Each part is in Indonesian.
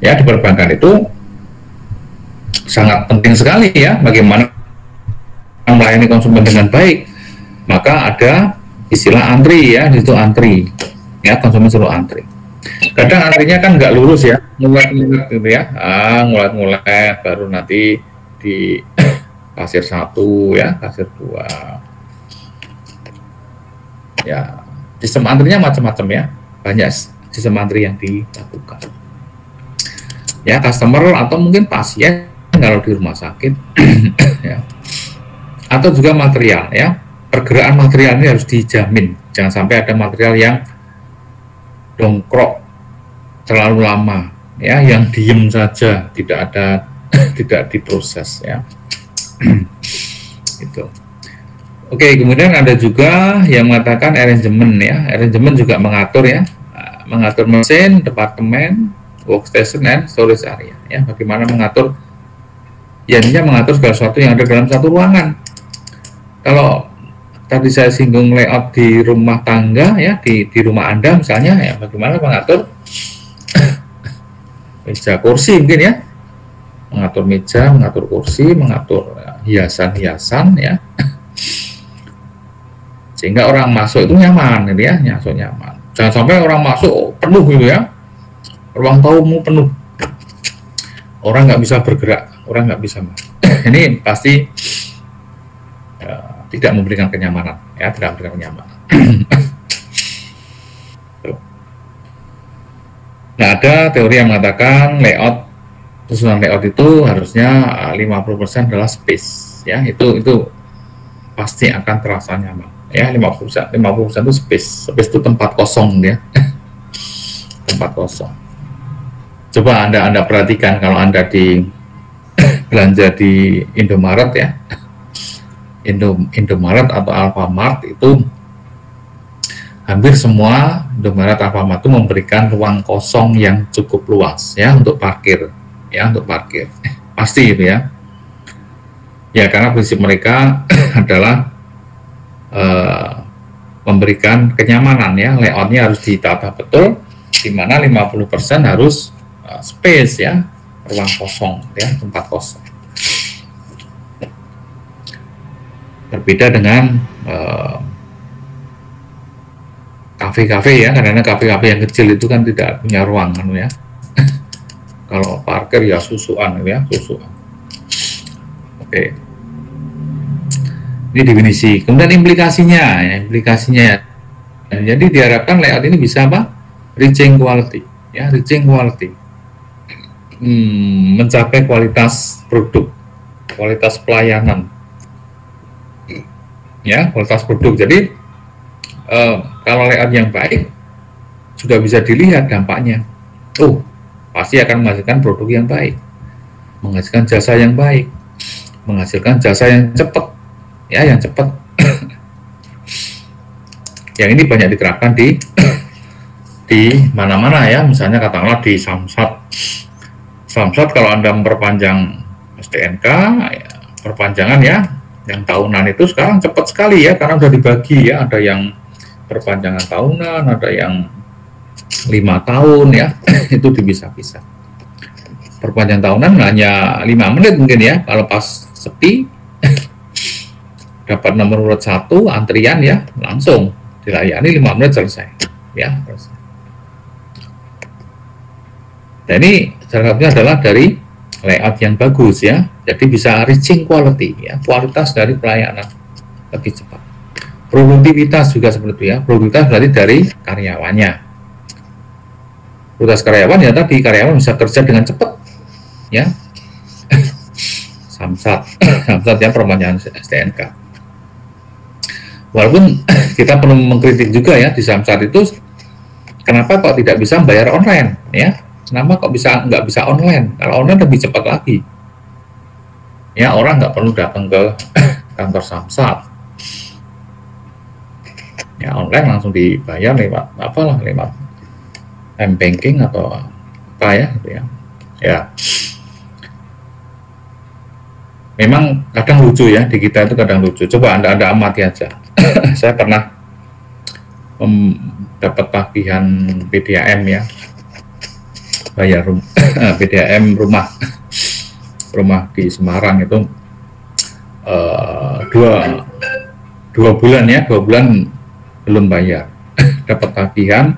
ya di perbankan itu sangat penting sekali ya bagaimana melayani konsumen dengan baik. Maka ada istilah antri ya itu antri. Ya konsumen selalu antri. Kadang antrinya kan nggak lurus ya ngulet-ngulet gitu ya. Ah ngulet-ngulet baru nanti di kasir satu ya kasir dua. Ya sistem antrinya macam-macam ya. Banyak sistem antri yang dilakukan ya customer atau mungkin pasien kalau di rumah sakit. Ya. Atau juga material ya. Pergerakan material ini harus dijamin. Jangan sampai ada material yang dongkrok terlalu lama ya yang diem saja tidak ada tidak diproses ya. Itu. Oke kemudian ada juga yang mengatakan arrangement ya. Arrangement juga mengatur ya. Mengatur mesin departemen workstation and storage area. Ya bagaimana mengatur ya ini mengatur segala sesuatu yang ada dalam satu ruangan. Kalau tadi saya singgung layout di rumah tangga ya di di rumah anda misalnya ya bagaimana mengatur meja kursi mungkin ya. Mengatur meja mengatur kursi mengatur hiasan-hiasan ya. Sehingga orang masuk itu nyaman gitu ya nyaman. Jangan sampai orang masuk penuh gitu ya ruang tamu penuh. Orang nggak bisa bergerak orang nggak bisa ini pasti tidak memberikan kenyamanan ya tidak memberikan kenyamanan. Nah ada teori yang mengatakan layout susunan layout itu harusnya 50% adalah space ya. Itu itu pasti akan terasa nyaman ya. 50% 50% itu space. Space itu tempat kosong ya. Tempat kosong coba anda anda perhatikan kalau anda di belanja di Indomaret ya. Indo, Indomaret atau Alfamart itu hampir semua Indomaret Alfamart itu memberikan ruang kosong yang cukup luas ya untuk parkir ya untuk parkir. Pasti itu ya. Ya karena prinsip mereka adalah uh, memberikan kenyamanan ya. Layoutnya harus ditata betul di mana 50% harus uh, space ya ruang kosong ya tempat kosong. Berbeda dengan kafe-kafe uh, ya karena kafe-kafe yang kecil itu kan tidak punya ruangan ya. Kalau parkir ya susuan ya susuan. Oke. Ini definisi. Kemudian implikasinya ya, implikasinya ya. jadi diharapkan layout ini bisa apa? Reaching quality ya reaching quality hmm, mencapai kualitas produk kualitas pelayanan ya kualitas produk. Jadi uh, kalau layout yang baik sudah bisa dilihat dampaknya. Oh, pasti akan menghasilkan produk yang baik, menghasilkan jasa yang baik, menghasilkan jasa yang cepat, ya yang cepat. yang ini banyak diterapkan di di mana-mana ya, misalnya katakanlah di Samsat. Samsat kalau Anda memperpanjang STNK, ya, perpanjangan ya, yang tahunan itu sekarang cepat sekali ya karena sudah dibagi ya. Ada yang perpanjangan tahunan ada yang lima tahun ya itu dipisah-pisah perpanjangan tahunan hanya lima menit mungkin ya kalau pas sepi. Dapat nomor urut satu antrian ya langsung. Dilayani lima menit selesai ya dan ini salah adalah dari layout yang bagus ya. Jadi bisa reaching quality ya, kualitas dari pelayanan lebih cepat. Produktivitas juga seperti itu ya. Produktivitas berarti dari karyawannya. Produktivitas karyawan ya tadi karyawan bisa kerja dengan cepat ya. Samsat, Samsat ya perpanjangan STNK. Walaupun kita perlu mengkritik juga ya di Samsat itu kenapa kok tidak bisa membayar online ya Kenapa kok bisa nggak bisa online? Kalau online lebih cepat lagi. Ya orang nggak perlu datang ke kantor Samsat. Ya online langsung dibayar lewat apalah lewat m banking atau apa ya gitu ya. Ya. Memang kadang lucu ya di kita itu kadang lucu. Coba anda anda amati aja. Saya pernah um, dapat tagihan PDAM ya bayar PDAM rumah. Rumah di Semarang itu uh, dua dua bulan ya dua bulan belum bayar. Dapat tagihan.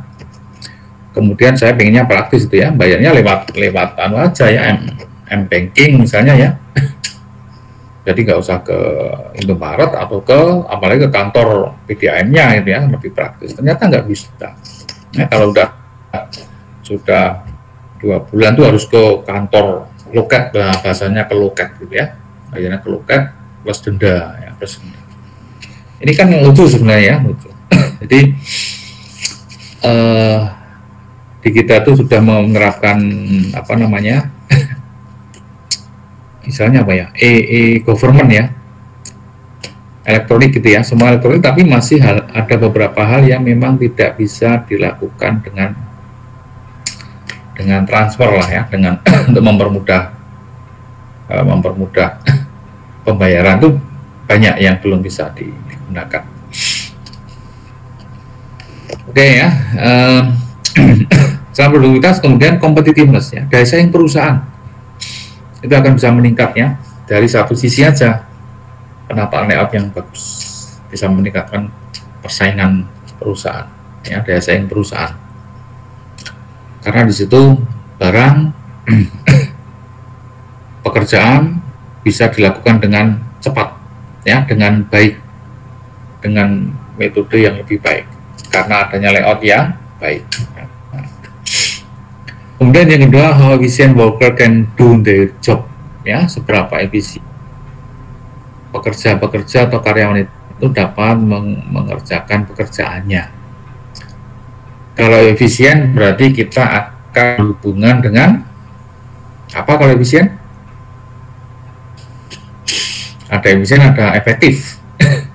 Kemudian saya pengennya praktis itu ya bayarnya lewat lewat anu aja ya M, M banking misalnya ya. Jadi nggak usah ke Indomaret atau ke apalagi ke kantor PDAM-nya itu ya lebih praktis. Ternyata nggak bisa. Nah, kalau udah sudah dua bulan tuh harus ke kantor loket bahasanya ke loket gitu ya. Bayarnya ke loket plus denda ya plus denda ini kan yang lucu sebenarnya ya lucu. Jadi uh, di kita tuh sudah menerapkan apa namanya misalnya apa ya e, e government ya. Elektronik gitu ya semua elektronik tapi masih hal, ada beberapa hal yang memang tidak bisa dilakukan dengan dengan transfer lah ya dengan untuk mempermudah uh, mempermudah pembayaran tuh banyak yang belum bisa digunakan. Oke okay, ya, uh, selain produktivitas kemudian competitiveness ya, daya saing perusahaan itu akan bisa meningkat ya dari satu sisi aja penataan layout yang bagus bisa meningkatkan persaingan perusahaan ya daya saing perusahaan karena di situ barang pekerjaan bisa dilakukan dengan cepat ya dengan baik dengan metode yang lebih baik karena adanya layout yang baik. Kemudian yang kedua, how efficient worker can do the job ya seberapa efisien pekerja-pekerja atau karyawan itu dapat meng mengerjakan pekerjaannya. Kalau efisien berarti kita akan berhubungan dengan apa kalau efisien? ada efisien ada efektif.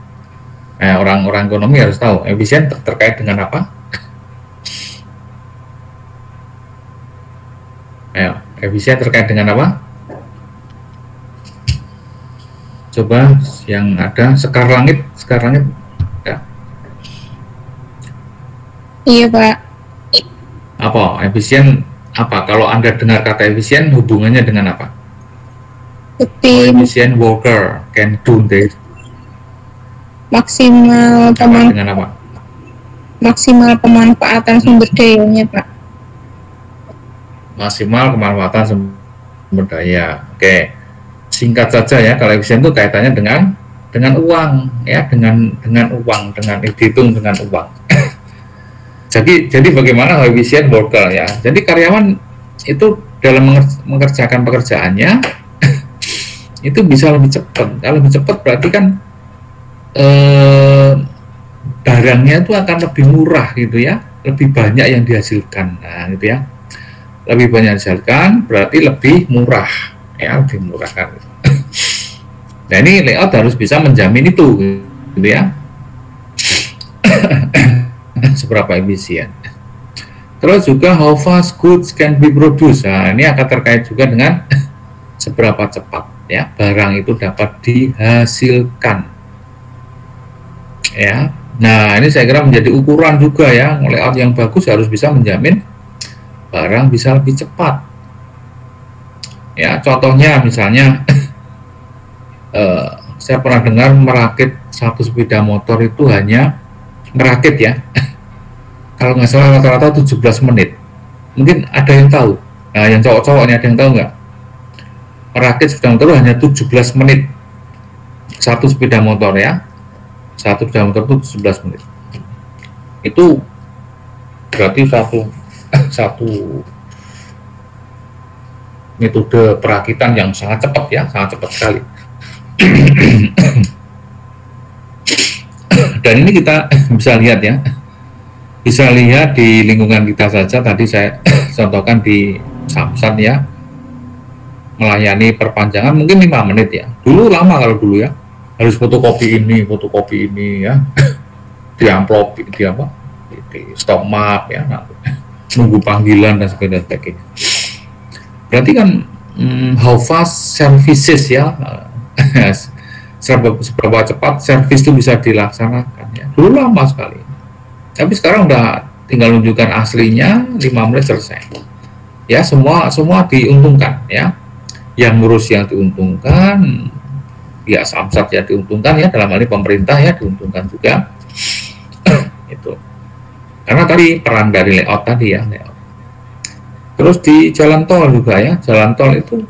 Nah, orang-orang ekonomi harus tahu efisien ter terkait dengan apa? Ayo, efisien terkait dengan apa? Coba yang ada sekar langit sekar langit ya iya pak. Apa? Efisien apa? Kalau anda dengar kata efisien hubungannya dengan apa? Tim efficient worker can do this. Maksimal peman dengan apa? Maksimal pemanfaatan sumber dayanya pak. Maksimal kemanfaatan sumber daya. Oke. Singkat saja ya kalau efisien itu kaitannya dengan dengan uang ya. Dengan dengan uang dengan dihitung dengan uang jadi jadi bagaimana efisien worker ya jadi karyawan itu dalam mengerjakan pekerjaannya itu bisa lebih cepat. Kalau lebih cepat berarti kan eh, barangnya itu akan lebih murah gitu ya, lebih banyak yang dihasilkan. Nah, gitu ya. Lebih banyak dihasilkan berarti lebih murah ya, lebih murah kan. Nah, ini layout harus bisa menjamin itu gitu ya. Seberapa efisien. Terus juga how fast goods can be produced. Nah, ini akan terkait juga dengan seberapa cepat ya barang itu dapat dihasilkan ya nah ini saya kira menjadi ukuran juga ya layout yang bagus harus bisa menjamin barang bisa lebih cepat ya contohnya misalnya eh, saya pernah dengar merakit satu sepeda motor itu hanya merakit ya kalau nggak salah rata-rata 17 menit. Mungkin ada yang tahu. Nah yang cowok-cowok ini ada yang tahu nggak? Merakit sepeda motor hanya 17 menit. Satu sepeda motor ya. Satu sepeda motor itu 17 menit. Itu berarti satu satu metode perakitan yang sangat cepat ya sangat cepat sekali. Dan ini kita bisa lihat ya bisa lihat di lingkungan kita saja tadi saya contohkan di Samsat ya melayani perpanjangan mungkin lima menit ya. Dulu lama kalau dulu ya. Harus fotokopi ini, fotokopi ini ya. di amplop, di apa? Di stop map ya. Nah, nunggu panggilan dan sebagainya. Berarti kan hmm, how fast services ya. seberapa, seberapa cepat service itu bisa dilaksanakan ya. Dulu lama sekali. Tapi sekarang udah tinggal menunjukkan aslinya 5 menit selesai. ya semua semua diuntungkan ya yang ngurus yang diuntungkan ya samsat ya diuntungkan ya dalam hal ini pemerintah ya diuntungkan juga itu karena tadi peran dari layout tadi ya layout. terus di jalan tol juga ya jalan tol itu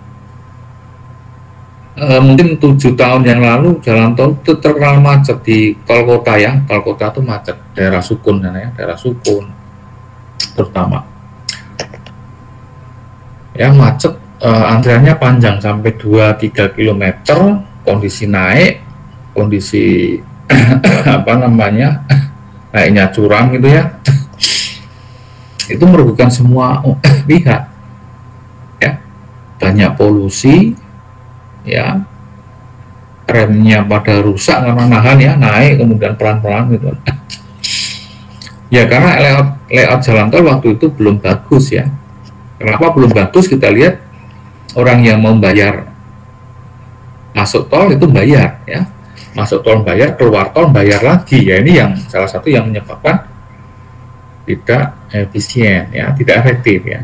eh, mungkin tujuh tahun yang lalu jalan tol itu terkenal macet di tol kota ya. Tol kota itu macet. Daerah sukun ya. Daerah sukun. Terutama. Ya macet. Eh, antriannya panjang sampai 2-3 km kondisi naik. Kondisi apa namanya naiknya curang gitu ya. Itu merugikan semua pihak. Ya. Banyak polusi ya. Remnya pada rusak karena nahan ya naik kemudian pelan-pelan gitu. Ya karena layout, layout jalan tol waktu itu belum bagus ya. Kenapa belum bagus? Kita lihat orang yang membayar masuk tol itu bayar ya. Masuk tol bayar, keluar tol bayar lagi. Ya ini yang salah satu yang menyebabkan tidak efisien ya, tidak efektif ya.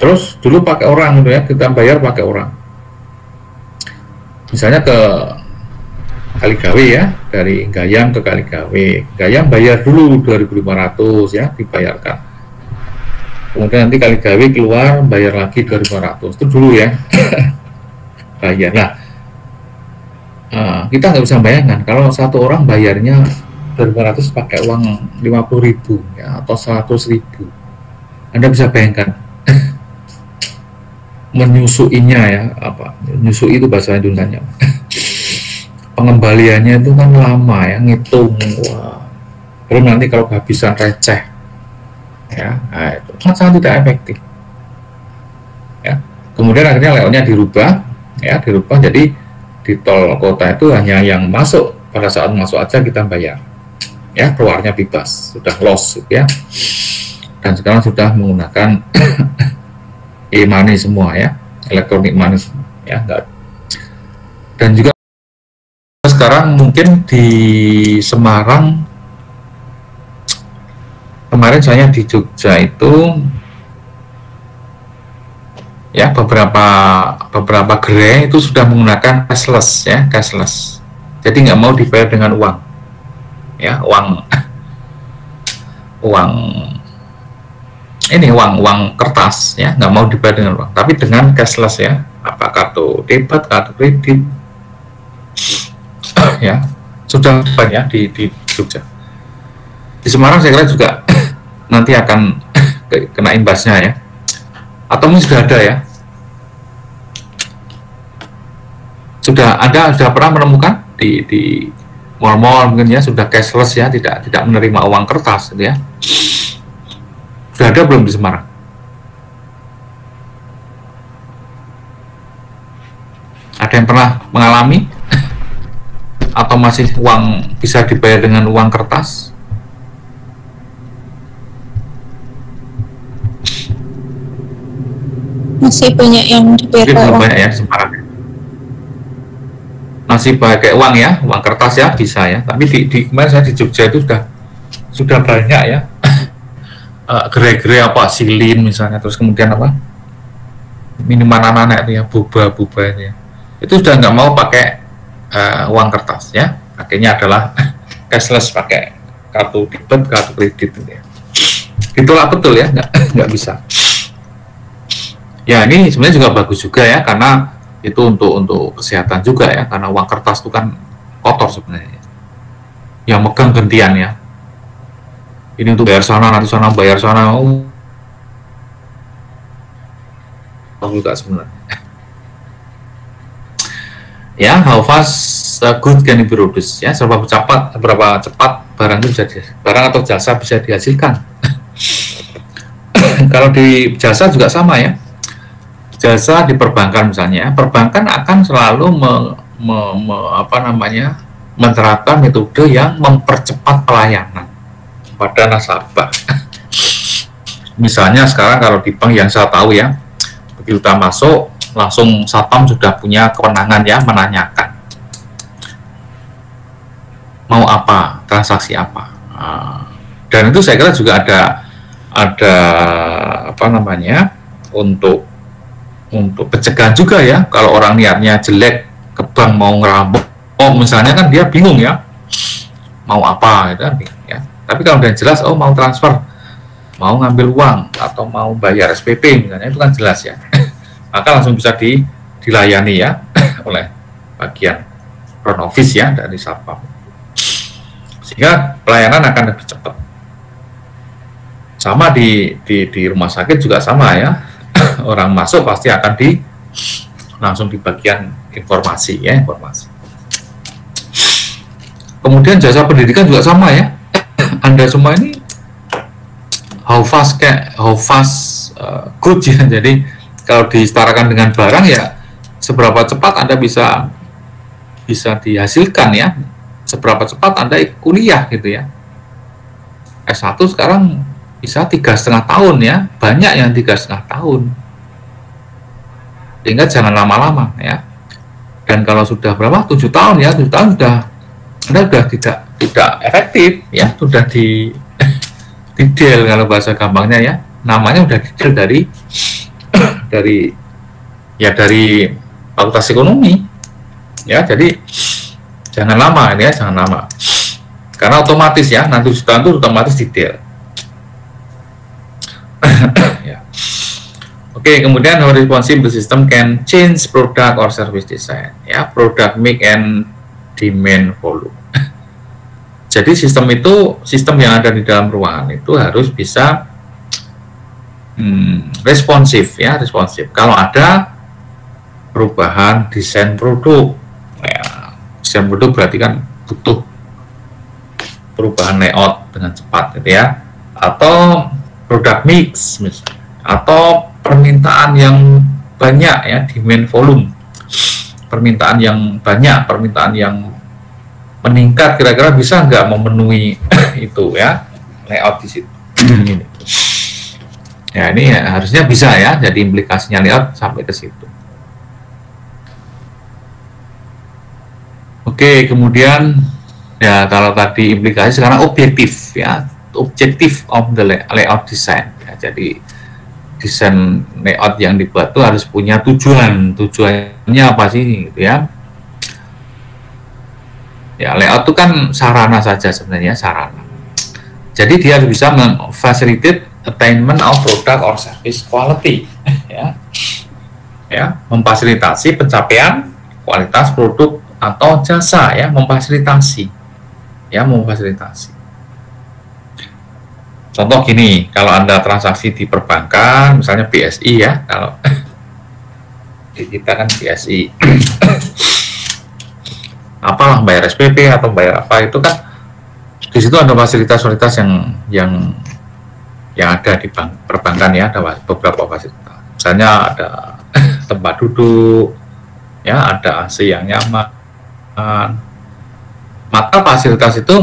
Terus dulu pakai orang gitu ya, kita bayar pakai orang. Misalnya ke Kaligawe ya, dari Gayam ke Kaligawe. Gayam bayar dulu 2.500 ya, dibayarkan. Kemudian nanti Kaligawe keluar bayar lagi 2.500 itu dulu ya. bayar. Nah, Nah, kita nggak bisa bayangkan kalau satu orang bayarnya 200 pakai uang 50 ribu ya, atau 100 ribu. Anda bisa bayangkan menyusuinya ya apa menyusui itu bahasa Indonesia pengembaliannya itu kan lama ya ngitung. Wah. Belum nanti kalau kehabisan receh ya nah, itu kan sangat tidak efektif. Ya. Kemudian akhirnya layoutnya dirubah ya dirubah jadi di tol kota itu hanya yang masuk pada saat masuk aja kita bayar. Ya keluarnya bebas sudah loss gitu ya. Dan sekarang sudah menggunakan e-money semua ya elektronik money semua ya enggak. Dan juga sekarang mungkin di Semarang kemarin saya di Jogja itu ya beberapa beberapa gerai itu sudah menggunakan cashless ya cashless. Jadi nggak mau dibayar dengan uang ya uang uang ini uang uang kertas ya. Nggak mau dibayar dengan uang. Tapi dengan cashless ya. Apa kartu debit kartu kredit. Ya. Sudah banyak di di Jogja. Di Semarang saya kira juga nanti akan kena imbasnya ya. Atau mungkin sudah ada ya. Sudah ada sudah pernah menemukan di di mall-mall mungkin ya. Sudah cashless ya. Tidak tidak menerima uang kertas gitu ya sudah ada belum di Semarang. Ada yang pernah mengalami? Atau masih uang bisa dibayar dengan uang kertas? Masih banyak yang dibayar uang. banyak ya Semarang. Masih pakai uang ya uang kertas ya bisa ya. Tapi di, di kemarin saya di Jogja itu sudah sudah banyak ya uh, gerai-gerai apa? Silin misalnya terus kemudian apa? Minuman anak-anak ya buba-buba itu ya itu sudah nggak mau pakai uh, uang kertas ya. Akhirnya adalah cashless pakai kartu debit kartu kredit ya. Itulah betul ya nggak nggak bisa. Ya ini sebenarnya juga bagus juga ya karena itu untuk untuk kesehatan juga ya karena uang kertas itu kan kotor sebenarnya. Yang megang gantian ya ini untuk bayar sana nanti sana bayar sana. Oh. Juga sebenarnya. Ya how fast uh, good can be produced. Ya seberapa cepat seberapa cepat barang itu bisa barang atau jasa bisa dihasilkan. Kalau di jasa juga sama ya. Jasa di perbankan misalnya, perbankan akan selalu me, me, me, apa namanya menerapkan metode yang mempercepat pelayanan pada nasabah. misalnya sekarang kalau di bank yang saya tahu ya, begitu kita masuk langsung satpam sudah punya kewenangan ya menanyakan. Mau apa? Transaksi apa? Ah, dan itu saya kira juga ada ada apa namanya untuk untuk pencegahan juga ya. Kalau orang niatnya jelek ke bank mau ngerampok oh misalnya kan dia bingung ya mau apa gitu kan tapi kalau udah jelas oh mau transfer mau ngambil uang atau mau bayar SPP misalnya itu kan jelas ya. Maka langsung bisa di, dilayani ya oleh bagian front office ya dari satpam. Sehingga pelayanan akan lebih cepat. Sama di, di di rumah sakit juga sama ya. Orang masuk pasti akan di langsung di bagian informasi ya informasi. Kemudian jasa pendidikan juga sama ya anda semua ini how fast kayak how fast uh, good ya. Jadi kalau disetarakan dengan barang ya seberapa cepat anda bisa bisa dihasilkan ya. Seberapa cepat anda kuliah gitu ya. S1 sekarang bisa tiga setengah tahun ya. Banyak yang tiga setengah tahun. Sehingga jangan lama-lama ya. Dan kalau sudah berapa? Tujuh tahun ya. Tujuh tahun sudah anda sudah tidak tidak efektif ya sudah di detail kalau bahasa gampangnya ya namanya sudah detail dari dari ya dari fakultas ekonomi ya jadi jangan lama ini ya jangan lama karena otomatis ya nanti sudah itu otomatis detail ya. Oke, kemudian how responsive the system can change product or service design. Ya, product make and demand volume. Jadi sistem itu, sistem yang ada di dalam ruangan itu harus bisa hmm, responsif ya, responsif. Kalau ada perubahan desain produk, ya, desain produk berarti kan butuh perubahan layout dengan cepat gitu ya, atau produk mix misalnya, atau permintaan yang banyak ya demand volume permintaan yang banyak permintaan yang meningkat kira-kira bisa nggak memenuhi itu ya layout di situ? Ya ini ya, harusnya bisa ya jadi implikasinya layout sampai ke situ. Oke kemudian ya kalau tadi implikasi sekarang objektif ya objektif of the layout design. Ya, jadi desain layout yang dibuat itu harus punya tujuan. Tujuannya apa sih gitu ya ya layout itu kan sarana saja sebenarnya sarana. Jadi dia bisa memfacilitate attainment of product or service quality ya. Ya memfasilitasi pencapaian kualitas produk atau jasa ya memfasilitasi. Ya memfasilitasi. Contoh gini, kalau Anda transaksi di perbankan, misalnya BSI ya, kalau di kita kan BSI, apalah bayar SPP atau bayar apa itu kan di situ ada fasilitas-fasilitas yang yang yang ada di bank perbankan ya, ada beberapa fasilitas. Misalnya ada tempat duduk, ya ada AC yang nyaman. Maka fasilitas itu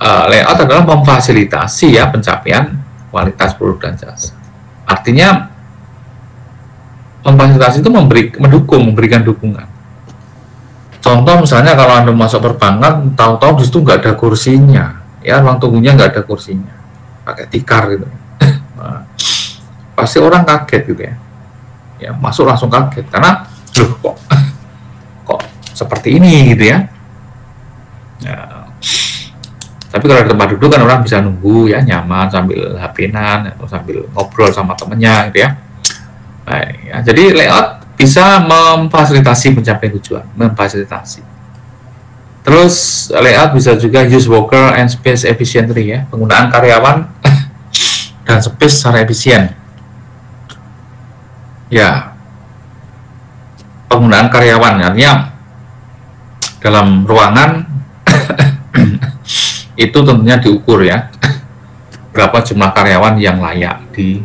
uh, layout adalah memfasilitasi ya pencapaian kualitas produk dan jasa. Artinya memfasilitasi itu memberi mendukung, memberikan dukungan. Contoh misalnya kalau anda masuk perbankan, tahu-tahu di situ nggak ada kursinya, ya ruang tunggunya nggak ada kursinya, pakai tikar gitu. Nah, pasti orang kaget gitu ya, ya masuk langsung kaget karena loh kok kok seperti ini gitu ya. ya tapi kalau di tempat duduk kan orang bisa nunggu ya nyaman sambil HP-nan atau sambil ngobrol sama temennya gitu ya. Baik, ya. Jadi layout bisa memfasilitasi pencapaian tujuan, memfasilitasi. Terus layout bisa juga use worker and space efficiently ya, penggunaan karyawan dan space secara efisien. Ya, penggunaan karyawan artinya dalam ruangan itu tentunya diukur ya berapa jumlah karyawan yang layak di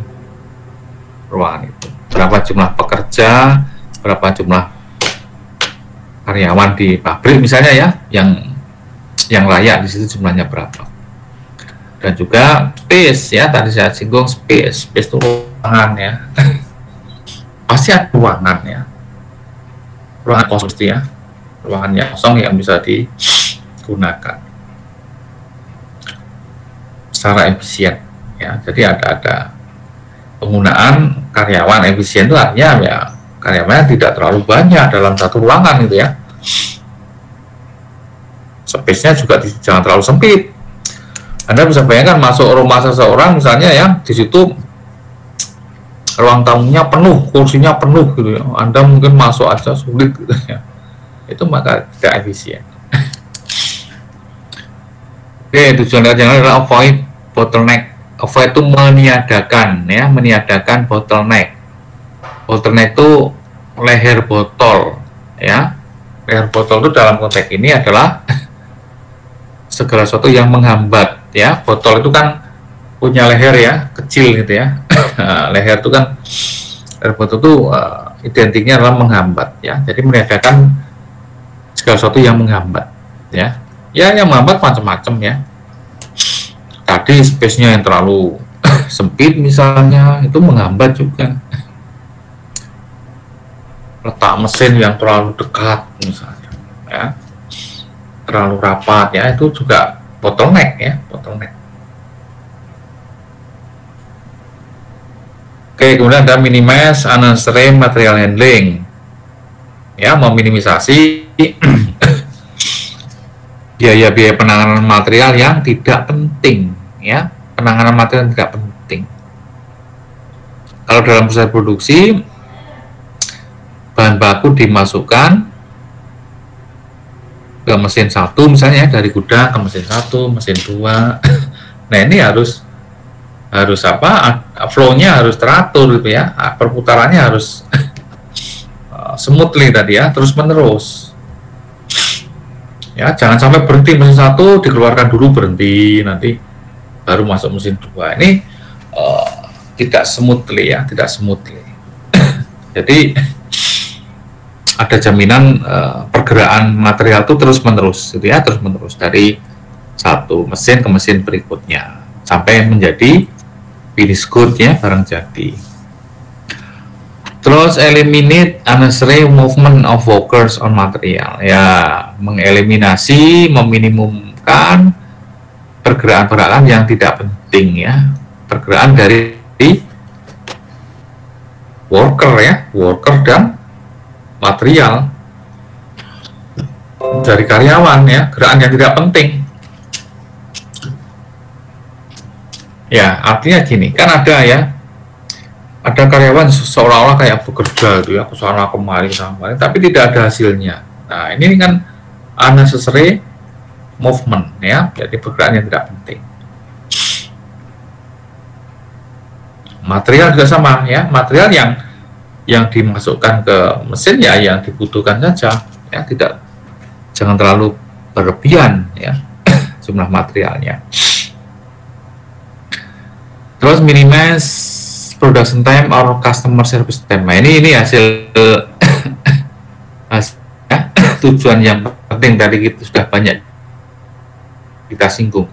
ruangan itu berapa jumlah pekerja berapa jumlah karyawan di pabrik misalnya ya yang yang layak di situ jumlahnya berapa. Dan juga space ya tadi saya singgung space space itu ruangan ya. Pasti ada ruangan ya. Ruangan kosong ya. Ruangan yang kosong yang bisa digunakan. Secara efisien ya jadi ada ada penggunaan karyawan efisien itu artinya ya karyawannya tidak terlalu banyak dalam satu ruangan gitu ya. Space-nya juga jangan terlalu sempit. Anda bisa bayangkan masuk rumah seseorang misalnya ya di situ ruang tamunya penuh kursinya penuh gitu ya. Anda mungkin masuk aja sulit gitu ya. Itu maka tidak efisien. Oke tujuan yang adalah avoid bottleneck avoid itu meniadakan ya meniadakan bottleneck. Bottleneck itu leher botol ya. Leher botol itu dalam konteks ini adalah segala sesuatu yang menghambat ya. Botol itu kan punya leher ya kecil gitu ya. Leher itu kan leher botol itu uh, identiknya adalah menghambat ya. Jadi meniadakan segala sesuatu yang menghambat ya. Ya yang menghambat macam-macam ya tadi space-nya yang terlalu sempit misalnya itu menghambat juga. Letak mesin yang terlalu dekat misalnya ya. Terlalu rapat ya. Itu juga bottleneck ya bottleneck. Oke kemudian ada minimize unnecessary material handling. Ya meminimisasi biaya-biaya penanganan material yang tidak penting ya. Penanganan material yang tidak penting. Kalau dalam proses produksi bahan baku dimasukkan ke mesin satu misalnya dari gudang ke mesin satu mesin dua. Nah ini harus harus apa flow-nya harus teratur gitu ya. Perputarannya harus smoothly tadi ya terus menerus ya jangan sampai berhenti mesin satu dikeluarkan dulu berhenti nanti baru masuk mesin dua. Ini uh, tidak smoothly ya tidak smoothly. Jadi ada jaminan uh, pergerakan material itu terus menerus gitu ya terus menerus dari satu mesin ke mesin berikutnya sampai menjadi finish good ya barang jadi terus eliminate unnecessary movement of workers on material. Ya mengeliminasi meminimumkan pergerakan-pergerakan yang tidak penting ya. Pergerakan dari worker ya. Worker dan material. Dari karyawan ya. Gerakan yang tidak penting. Ya artinya gini. Kan ada ya ada karyawan seolah-olah kayak bekerja gitu ya ke sana kemari kemari tapi tidak ada hasilnya. Nah ini kan unnecessary movement ya jadi pergerakan yang tidak penting. Material juga sama ya material yang yang dimasukkan ke mesin ya yang dibutuhkan saja. Ya tidak jangan terlalu berlebihan ya jumlah materialnya. Terus minimize production time or customer service time. Nah, ini ini hasil ya, tujuan yang penting tadi kita sudah banyak kita singgung.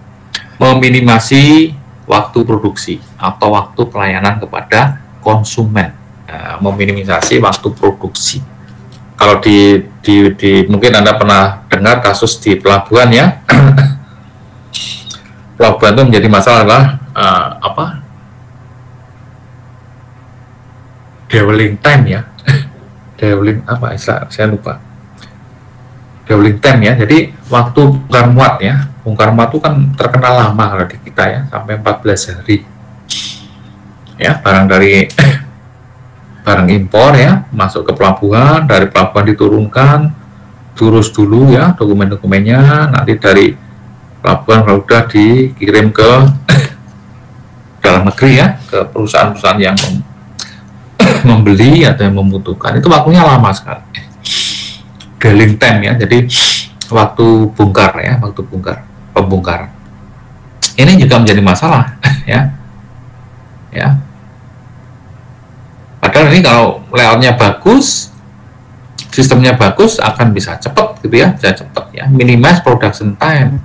Meminimasi waktu produksi atau waktu pelayanan kepada konsumen. Nah, meminimisasi waktu produksi. Kalau di, di, di mungkin anda pernah dengar kasus di pelabuhan ya. Pelabuhan itu menjadi masalah adalah uh, apa dwelling time ya. Dwelling apa? Istilah saya lupa. Dwelling time ya. Jadi waktu bongkar muat ya. Bongkar muat itu kan terkenal lama kalau di kita ya sampai 14 hari. Ya barang dari barang impor ya masuk ke pelabuhan dari pelabuhan diturunkan turus dulu ya dokumen-dokumennya. Nanti dari pelabuhan kalau sudah dikirim ke dalam negeri ya ke perusahaan-perusahaan yang membeli atau yang membutuhkan. Itu waktunya lama sekali. Dwelling time ya jadi waktu bongkar ya waktu bongkar pembongkaran ini juga menjadi masalah ya. Ya. Padahal ini kalau layoutnya bagus sistemnya bagus akan bisa cepat gitu ya bisa cepat ya. Minimize production time.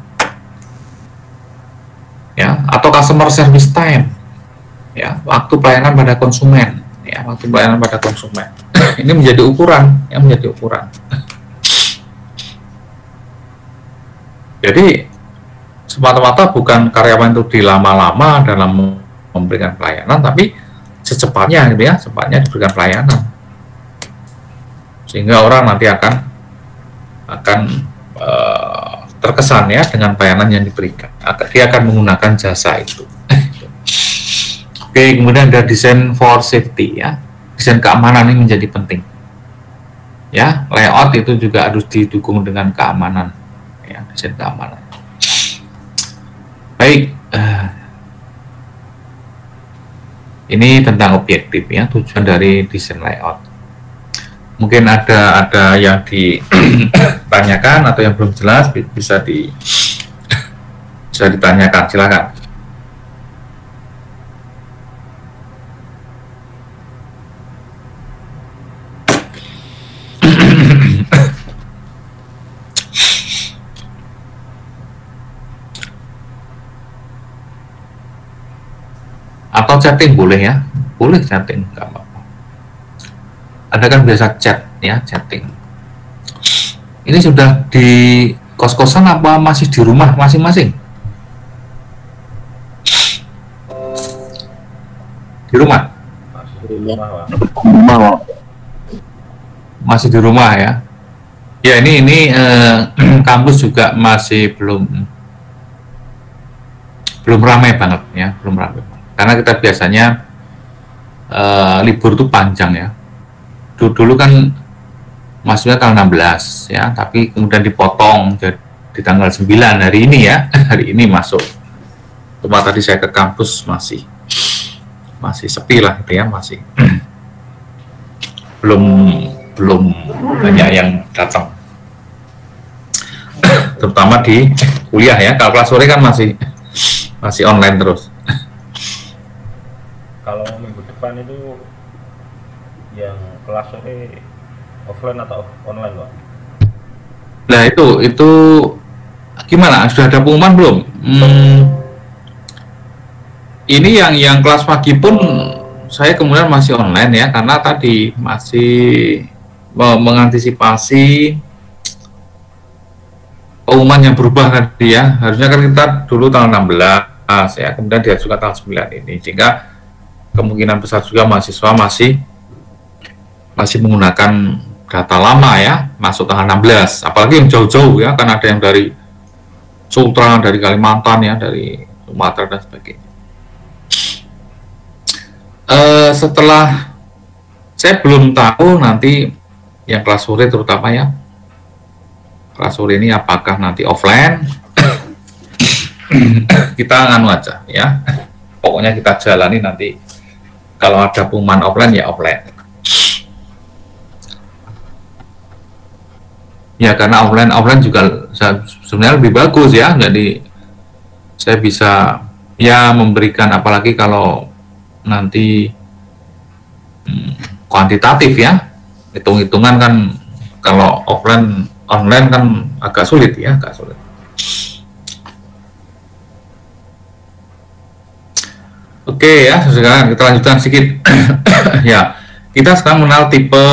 Ya atau customer service time. Ya waktu pelayanan pada konsumen ya waktu pelayanan pada konsumen ini menjadi ukuran yang menjadi ukuran Jadi semata-mata bukan karyawan itu dilama-lama dalam memberikan pelayanan, tapi secepatnya gitu ya, cepatnya diberikan pelayanan. Sehingga orang nanti akan akan uh, terkesan ya dengan pelayanan yang diberikan. Dia akan menggunakan jasa itu. Oke, kemudian ada desain for safety ya. Desain keamanan ini menjadi penting. Ya, layout itu juga harus didukung dengan keamanan. Ya, desain keamanan. Baik, uh, ini tentang objektif ya, tujuan dari desain layout. Mungkin ada ada yang ditanyakan atau yang belum jelas bisa di bisa ditanyakan, silakan. atau chatting boleh ya? Boleh chatting nggak apa-apa. Ada kan biasa chat ya chatting. Ini sudah di kos-kosan apa masih di rumah masing-masing? Di rumah? Masih di rumah masih di rumah ya? Ya ini ini eh, kampus juga masih belum belum ramai banget ya belum ramai karena kita biasanya uh, libur itu panjang ya. Dulu, dulu kan maksudnya tanggal 16 ya tapi kemudian dipotong jadi di tanggal 9 hari ini ya hari ini masuk. Tempat tadi saya ke kampus masih masih sepi lah gitu ya masih. Belum belum banyak yang datang. Terutama di kuliah ya kalau kelas sore kan masih masih online terus kalau minggu depan itu yang kelas sore offline atau online pak? Nah itu itu gimana? Sudah ada pengumuman belum? Hmm, ini yang yang kelas pagi pun saya kemudian masih online ya karena tadi masih mengantisipasi pengumuman yang berubah tadi ya harusnya kan kita dulu tanggal 16 ya kemudian diajukan tanggal 9 ini sehingga kemungkinan besar juga mahasiswa masih masih menggunakan data lama ya masuk tanggal 16 apalagi yang jauh-jauh ya kan ada yang dari Sultra dari Kalimantan ya dari Sumatera dan sebagainya. Uh, setelah saya belum tahu nanti yang kelas sore terutama ya kelas sore ini apakah nanti offline. Kita nganu aja ya pokoknya kita jalani nanti kalau ada pengumuman offline ya offline. Ya karena offline offline juga sebenarnya lebih bagus ya. Jadi saya bisa ya memberikan apalagi kalau nanti hmm, kuantitatif ya. Hitung-hitungan kan kalau offline online kan agak sulit ya agak sulit Oke ya, sekarang kita lanjutkan sedikit. ya, kita sekarang mengenal tipe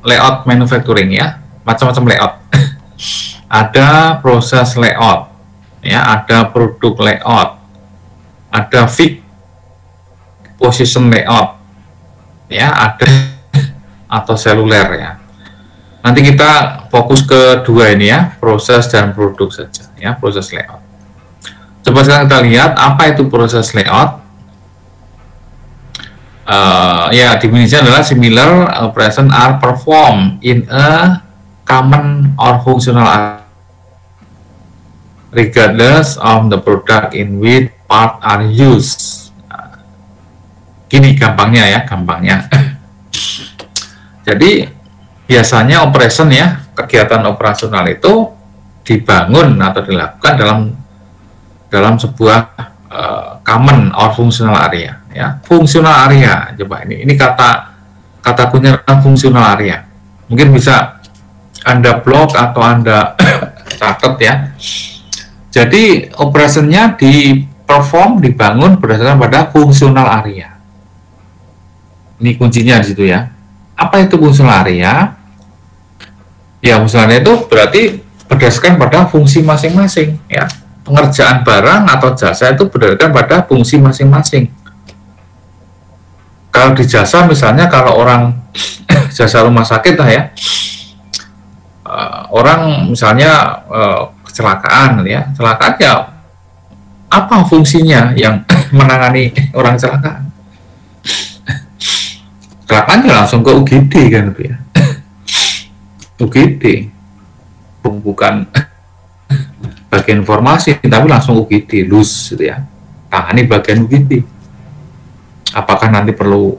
layout manufacturing ya, macam-macam layout. ada proses layout, ya, ada produk layout, ada fix position layout, ya, ada atau seluler ya. Nanti kita fokus ke dua ini ya, proses dan produk saja ya, proses layout. Coba sekarang kita lihat apa itu proses layout uh, ya definisinya adalah similar operation are performed in a common or functional regardless of the product in which part are used. Gini gampangnya ya, gampangnya. Jadi biasanya operation ya, kegiatan operasional itu dibangun atau dilakukan dalam dalam sebuah uh, common or functional area ya. Fungsional area coba ini ini kata kata kunci fungsional area. Mungkin bisa anda blog atau anda catat ya. Jadi operasinya di perform dibangun berdasarkan pada fungsional area. Ini kuncinya di situ ya. Apa itu fungsional area? Ya fungsional area itu berarti berdasarkan pada fungsi masing-masing ya pengerjaan barang atau jasa itu berdasarkan pada fungsi masing-masing. Kalau di jasa misalnya kalau orang jasa rumah sakit lah ya, uh, orang misalnya uh, kecelakaan ya, kecelakaan ya apa fungsinya yang menangani orang kecelakaan? Kecelakaan ya langsung ke UGD kan ya. UGD bukan bagian informasi tapi langsung UGD lus gitu ya. Tangani bagian UGD apakah nanti perlu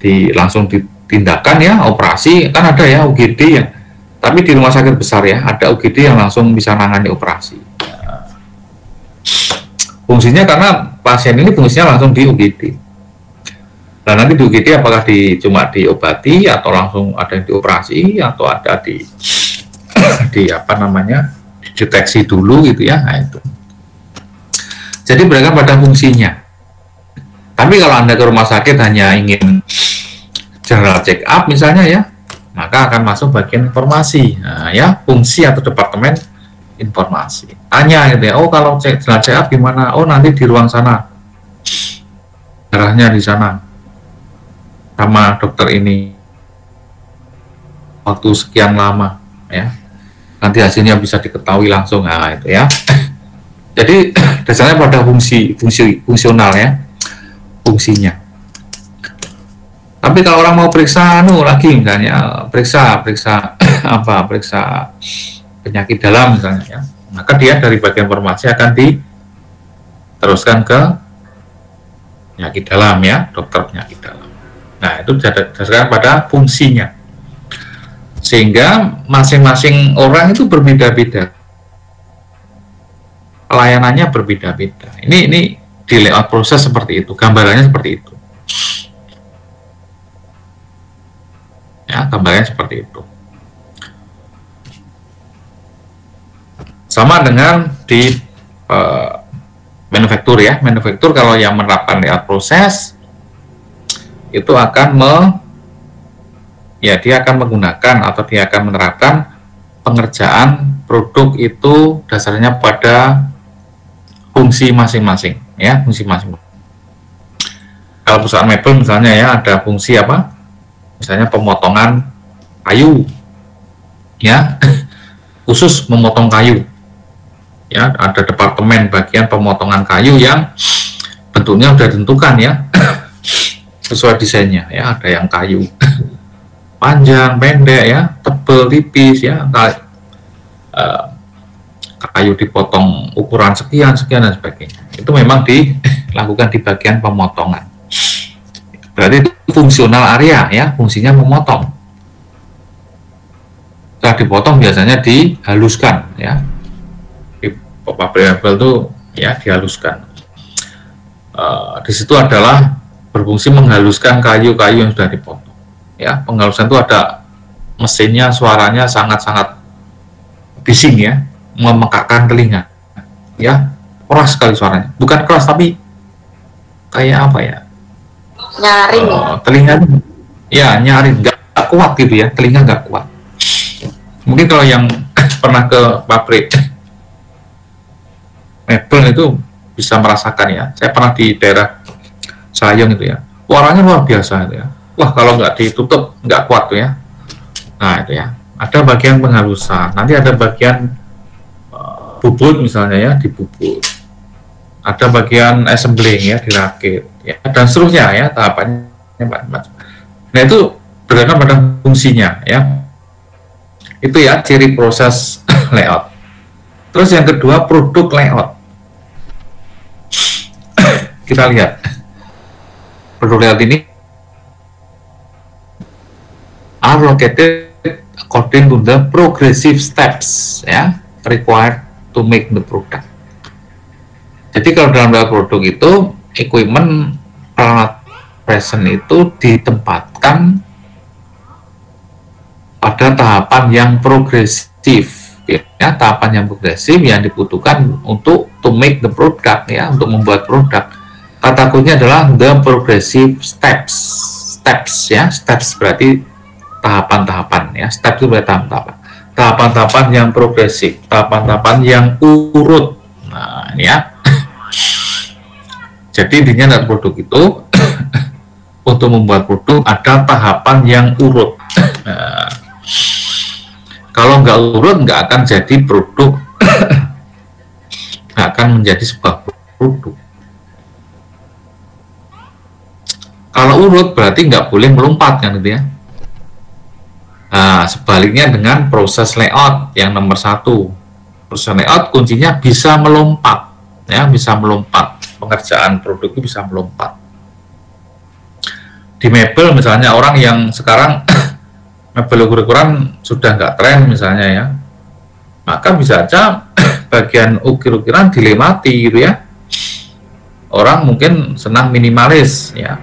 di langsung ditindakan ya operasi? Kan ada ya UGD ya tapi di rumah sakit besar ya ada UGD yang langsung bisa nangani operasi. Fungsinya karena pasien ini fungsinya langsung di UGD dan nanti di UGD apakah di cuma diobati atau langsung ada yang dioperasi atau ada di di apa namanya deteksi dulu gitu ya. Nah itu. Jadi mereka pada fungsinya. Tapi kalau anda ke rumah sakit hanya ingin general check up misalnya ya maka akan masuk bagian informasi. Nah, ya fungsi atau departemen informasi. Tanya gitu ya oh kalau cek general check up gimana? Oh nanti di ruang sana. Darahnya di sana. Sama dokter ini. Waktu sekian lama ya nanti hasilnya bisa diketahui langsung. Nah itu ya. Jadi dasarnya pada fungsi fungsi fungsional ya fungsinya. Tapi kalau orang mau periksa anu lagi misalnya periksa periksa apa periksa penyakit dalam misalnya ya. Maka dia dari bagian informasi akan diteruskan ke penyakit dalam ya dokter penyakit dalam. Nah itu berdasarkan pada fungsinya sehingga masing-masing orang itu berbeda-beda. Pelayanannya berbeda-beda. Ini ini di layout proses seperti itu gambarannya seperti itu. Ya gambarnya seperti itu. Sama dengan di uh, manufaktur ya. Manufaktur kalau yang menerapkan layout proses itu akan me ya dia akan menggunakan atau dia akan menerapkan pengerjaan produk itu dasarnya pada fungsi masing-masing ya fungsi masing-masing. Kalau perusahaan mebel misalnya ya ada fungsi apa? Misalnya pemotongan kayu ya khusus memotong kayu. Ya ada departemen bagian pemotongan kayu yang bentuknya sudah ditentukan ya sesuai desainnya ya ada yang kayu panjang, pendek ya, tebel, tipis ya, uh, kayu dipotong ukuran sekian, sekian dan sebagainya. Itu memang dilakukan di bagian pemotongan. Berarti itu fungsional area ya, fungsinya memotong. Setelah dipotong biasanya dihaluskan ya. Di pabrik itu ya dihaluskan. Uh, di situ adalah berfungsi menghaluskan kayu-kayu yang sudah dipotong ya penghalusan itu ada mesinnya suaranya sangat-sangat bising ya memekakkan telinga. Ya keras sekali suaranya. Bukan keras tapi kayak apa ya? Nyaring. Uh, telinga ya nyaring. Nggak kuat gitu ya telinga nggak kuat. Mungkin kalau yang pernah ke pabrik mebel itu bisa merasakan ya. Saya pernah di daerah Sayong itu ya. Suaranya luar biasa itu ya wah kalau nggak ditutup nggak kuat tuh ya. Nah itu ya. Ada bagian penghalusan. Nanti ada bagian uh, bubut misalnya ya dibubut ada bagian assembling ya dirakit ya dan seterusnya ya tahapannya macam nah itu berdasarkan pada fungsinya ya. Itu ya ciri proses layout. Terus yang kedua produk layout. Kita lihat. Produk layout ini are located according to the progressive steps ya required to make the product. Jadi kalau dalam produk itu equipment peralatan present itu ditempatkan pada tahapan yang progresif ya tahapan yang progresif yang dibutuhkan untuk to make the product ya untuk membuat produk kata kuncinya adalah the progressive steps steps ya steps berarti tahapan-tahapan ya step itu berarti tahapan-tahapan tahapan-tahapan yang progresif, tahapan-tahapan yang urut. Nah, ya. Jadi intinya dari produk itu untuk membuat produk ada tahapan yang urut. Nah, kalau nggak urut nggak akan jadi produk, nggak akan menjadi sebuah produk. Kalau urut berarti nggak boleh melompat kan gitu ya. Nah, sebaliknya dengan proses layout yang nomor satu, proses layout kuncinya bisa melompat, ya bisa melompat. Pengerjaan produk itu bisa melompat. Di mebel misalnya orang yang sekarang mebel ukur-ukuran sudah nggak tren misalnya ya, maka bisa aja bagian ukir-ukiran dilewati gitu ya. Orang mungkin senang minimalis ya,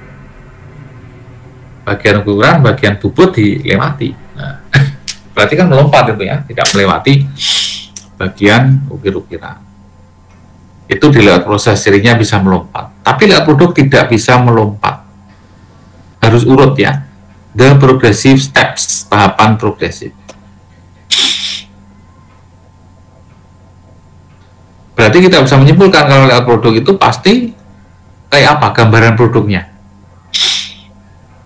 bagian ukuran, bagian bubut dilewati Nah, berarti kan melompat itu ya, tidak melewati bagian ukir-ukiran. Itu dilihat proses cirinya bisa melompat. Tapi lihat produk tidak bisa melompat. Harus urut ya. The progressive steps, tahapan progresif. Berarti kita bisa menyimpulkan kalau lihat produk itu pasti kayak apa gambaran produknya.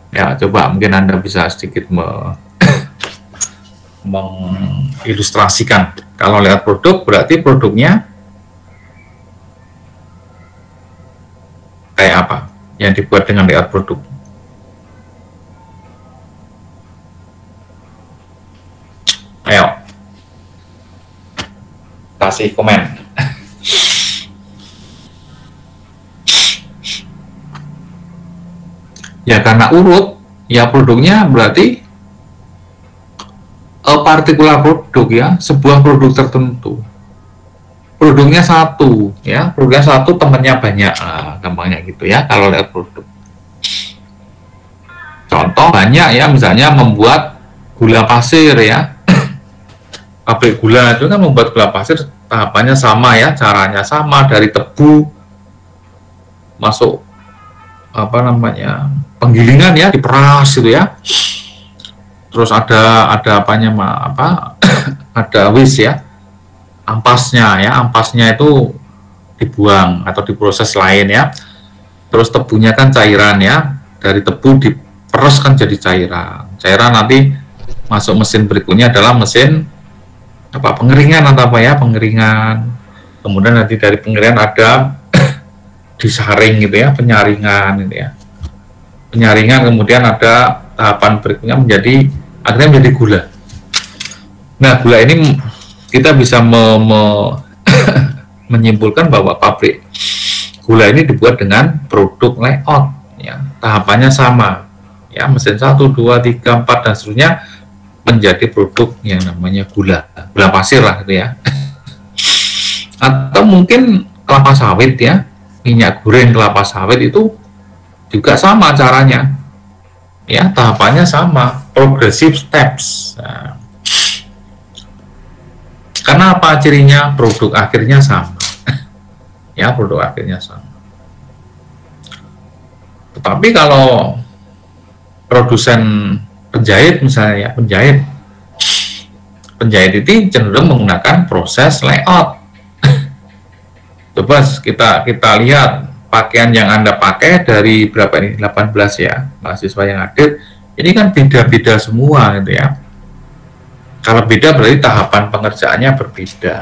Ya, coba mungkin Anda bisa sedikit me mengilustrasikan. Kalau lihat produk berarti produknya kayak apa yang dibuat dengan lihat produk. Ayo, kasih komen. ya karena urut, ya produknya berarti uh, partikular produk ya, sebuah produk tertentu. Produknya satu ya, produknya satu temannya banyak, nah, gampangnya gitu ya kalau lihat produk. Contoh banyak ya, misalnya membuat gula pasir ya. Pabrik gula itu kan membuat gula pasir tahapannya sama ya, caranya sama dari tebu masuk apa namanya penggilingan ya diperas gitu ya terus ada ada apanya apa? Ada wis ya. Ampasnya ya ampasnya itu dibuang atau diproses lain ya. Terus tebunya kan cairan ya. Dari tebu diperes kan jadi cairan. Cairan nanti masuk mesin berikutnya adalah mesin apa pengeringan atau apa ya pengeringan. Kemudian nanti dari pengeringan ada disaring gitu ya penyaringan gitu ya. Penyaringan kemudian ada tahapan berikutnya menjadi akhirnya menjadi gula. Nah, gula ini kita bisa me, me, menyimpulkan bahwa pabrik gula ini dibuat dengan produk layout, ya, tahapannya sama, ya, mesin 1, 2, 3, 4 dan seterusnya menjadi produk yang namanya gula, gula pasir lah gitu ya. Atau mungkin kelapa sawit ya, minyak goreng kelapa sawit itu juga sama caranya ya tahapannya sama. Progressive steps. Nah, karena apa cirinya? Produk akhirnya sama. Ya produk akhirnya sama. Tetapi kalau produsen penjahit misalnya ya penjahit. Penjahit itu cenderung menggunakan proses layout. Coba kita kita lihat pakaian yang Anda pakai dari berapa ini? 18 ya mahasiswa yang hadir. Ini kan beda-beda semua gitu ya. Kalau beda berarti tahapan pengerjaannya berbeda.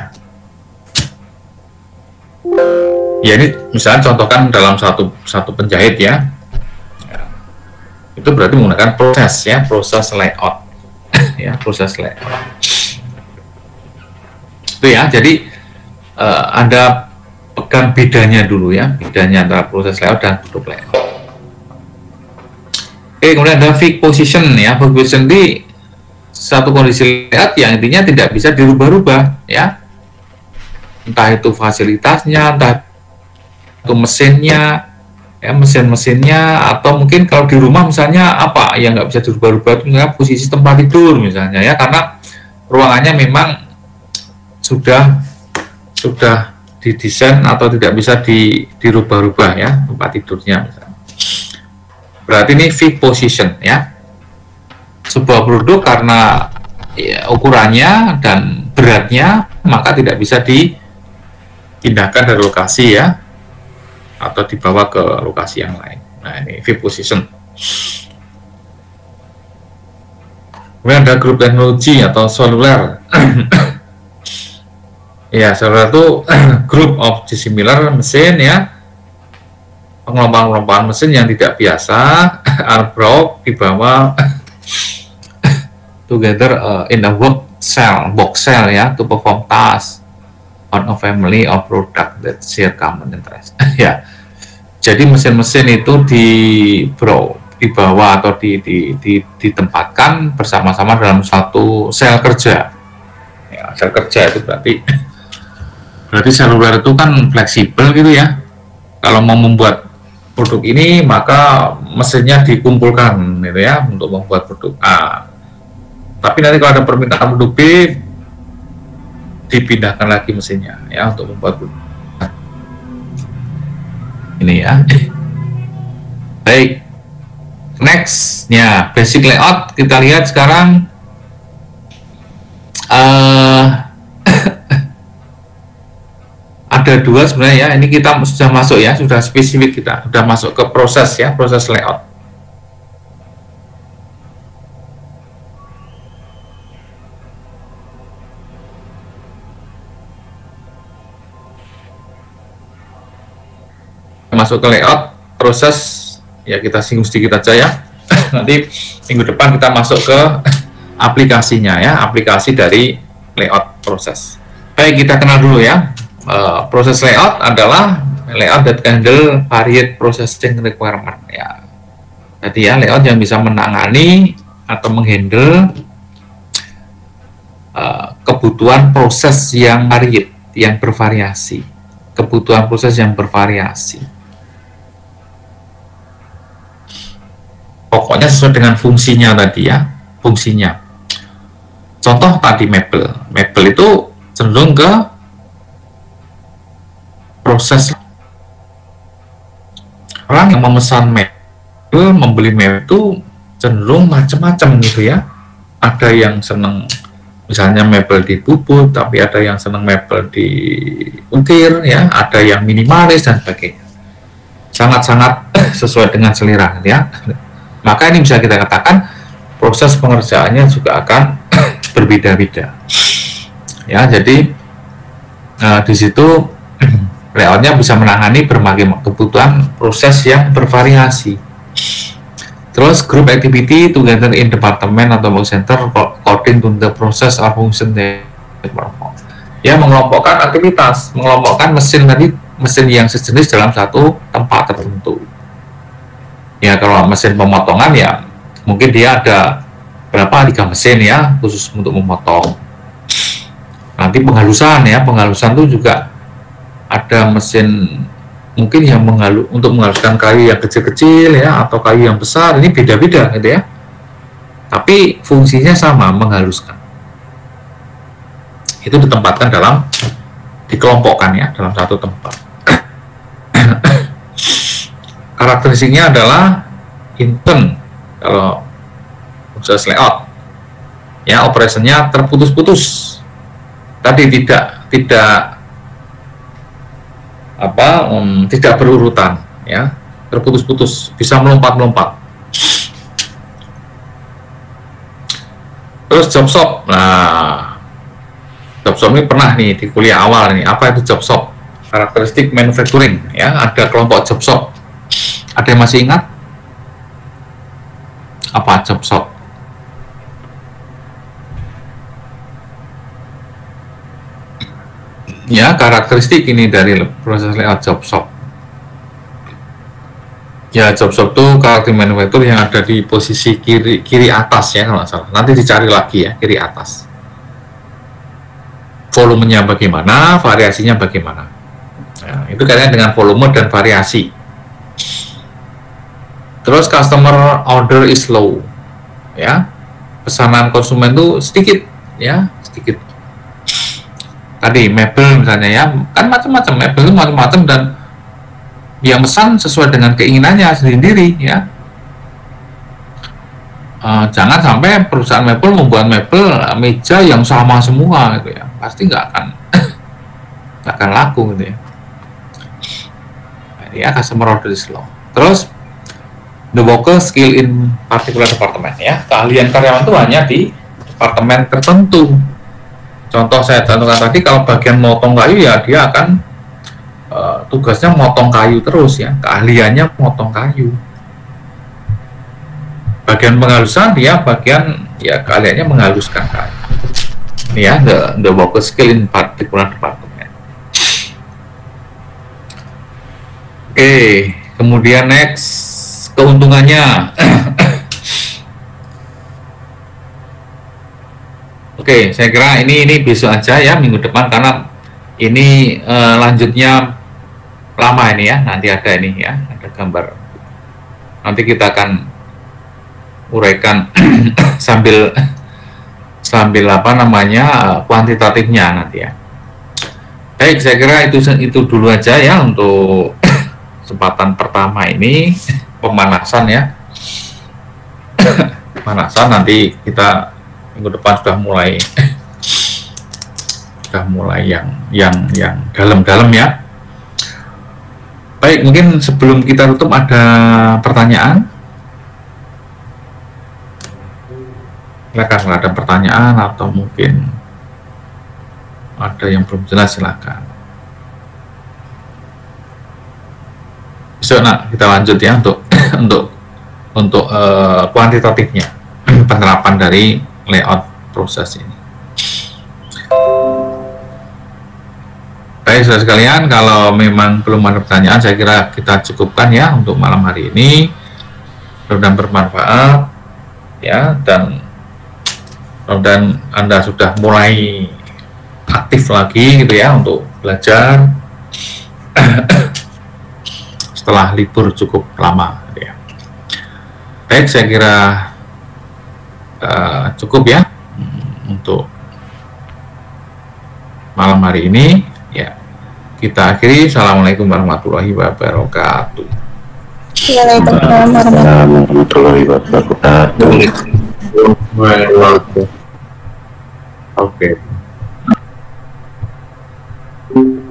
Ya ini misalnya contohkan dalam satu satu penjahit ya, itu berarti menggunakan proses ya proses layout. Ya proses layout. Itu ya jadi uh, Anda pegang bedanya dulu ya, bedanya antara proses layout dan produk layout. Oke, kemudian ada fixed position ya, fixed position di satu kondisi layout yang intinya tidak bisa dirubah-rubah ya. Entah itu fasilitasnya, entah itu mesinnya, ya mesin-mesinnya atau mungkin kalau di rumah misalnya apa yang nggak bisa dirubah-rubah itu misalnya posisi tempat tidur misalnya ya karena ruangannya memang sudah sudah didesain atau tidak bisa di, dirubah-rubah ya tempat tidurnya misalnya. Berarti ini fixed position ya. Sebuah produk karena ya, ukurannya dan beratnya maka tidak bisa dipindahkan dari lokasi ya atau dibawa ke lokasi yang lain. Nah ini V position. Kemudian ada grup teknologi atau seluler. ya, seluler itu grup of dissimilar mesin ya. Pengelompaan-pengelompaan mesin yang tidak biasa are brought dibawa together uh, in a work cell, box cell ya, to perform task on a family of product that share common interest. ya. Jadi mesin-mesin itu di bro dibawa atau di, di, di, ditempatkan bersama-sama dalam satu sel kerja. Ya, sel kerja itu berarti berarti seluler itu kan fleksibel gitu ya. Kalau mau membuat produk ini maka mesinnya dikumpulkan gitu ya untuk membuat produk A. Tapi nanti kalau ada permintaan produk B dipindahkan lagi mesinnya ya untuk membuat produk. Ini ya. Baik next ya basic layout kita lihat sekarang uh, ada dua sebenarnya ya. Ini kita sudah masuk ya sudah spesifik kita. Sudah masuk ke proses ya proses layout. Masuk ke layout proses ya kita singgung sedikit aja ya. Nanti minggu depan kita masuk ke aplikasinya ya aplikasi dari layout proses. Baik kita kenal dulu ya uh, proses layout adalah layout that handle varied processing requirement ya. Jadi ya layout yang bisa menangani atau menghandle uh, kebutuhan proses yang varied yang bervariasi. Kebutuhan proses yang bervariasi. Pokoknya sesuai dengan fungsinya tadi ya fungsinya. Contoh tadi mebel. Mebel itu cenderung ke proses orang yang memesan mebel membeli mebel itu cenderung macam-macam gitu ya. Ada yang seneng misalnya mebel dibubut tapi ada yang seneng mebel diukir ya ada yang minimalis dan sebagainya. Sangat-sangat sesuai dengan selera ya. Maka ini bisa kita katakan proses pengerjaannya juga akan berbeda-beda. Ya, jadi uh, di situ layoutnya bisa menangani berbagai kebutuhan proses yang bervariasi. Terus group activity together in department atau center according to the process or function Ya, mengelompokkan aktivitas, mengelompokkan mesin tadi mesin yang sejenis dalam satu tempat tertentu. Ya kalau mesin pemotongan ya mungkin dia ada berapa? Tiga mesin ya khusus untuk memotong. Nanti penghalusan ya penghalusan itu juga ada mesin mungkin yang menghalu untuk menghaluskan kayu yang kecil-kecil ya atau kayu yang besar. Ini beda-beda gitu ya. Tapi fungsinya sama menghaluskan. Itu ditempatkan dalam dikelompokkan ya dalam satu tempat. Karakteristiknya adalah intern. Kalau proses layout ya operasinya terputus-putus. Tadi tidak tidak apa um, tidak berurutan ya terputus-putus bisa melompat-melompat terus job shop nah job shop ini pernah nih di kuliah awal nih apa itu job shop karakteristik manufacturing ya ada kelompok job shop ada yang masih ingat? Apa job shop? Ya, karakteristik ini dari proses layout job shop. Ya, job shop itu karakter manufaktur yang ada di posisi kiri kiri atas ya kalau salah. Nanti dicari lagi ya, kiri atas. Volumenya bagaimana, variasinya bagaimana. Nah, itu kaitannya dengan volume dan variasi. Terus customer order is low. Ya. Pesanan konsumen itu sedikit ya, sedikit. Tadi mebel misalnya ya, kan macam-macam mebel macam-macam dan yang pesan sesuai dengan keinginannya sendiri ya. uh, jangan sampai perusahaan mebel membuat mebel uh, meja yang sama semua gitu ya. Pasti nggak akan nggak akan laku gitu ya. Nah, ya customer order is low. Terus the worker skill in particular department ya. Keahlian karyawan itu hanya di departemen tertentu contoh saya contohkan tadi kalau bagian motong kayu ya dia akan uh, tugasnya motong kayu terus ya. Keahliannya motong kayu. Bagian penghalusan dia bagian ya keahliannya menghaluskan kayu. Ini ya the, the vocal skill in particular department. Oke okay, kemudian next keuntungannya Oke, saya kira ini ini besok aja ya minggu depan karena ini uh, lanjutnya lama ini ya. Nanti ada ini ya, ada gambar. Nanti kita akan uraikan sambil sambil apa namanya kuantitatifnya nanti ya. Baik, saya kira itu itu dulu aja ya untuk kesempatan pertama ini pemanasan ya. pemanasan nanti kita minggu depan sudah mulai sudah mulai yang yang yang dalam-dalam ya. Baik, mungkin sebelum kita tutup ada pertanyaan. Silakan ada pertanyaan atau mungkin ada yang belum jelas silakan. Besok nak kita lanjut ya untuk untuk untuk uh, kuantitatifnya penerapan dari layout proses ini. Baik, saudara sekalian, kalau memang belum ada pertanyaan, saya kira kita cukupkan ya untuk malam hari ini. Mudah-mudahan bermanfaat, ya, dan dan Anda sudah mulai aktif lagi gitu ya untuk belajar setelah libur cukup lama. Gitu ya. Baik, saya kira uh, cukup ya untuk malam hari ini. Ya kita akhiri. Assalamualaikum warahmatullahi wabarakatuh. Waalaikumsalam warahmatullahi wabarakatuh. Oke. okay.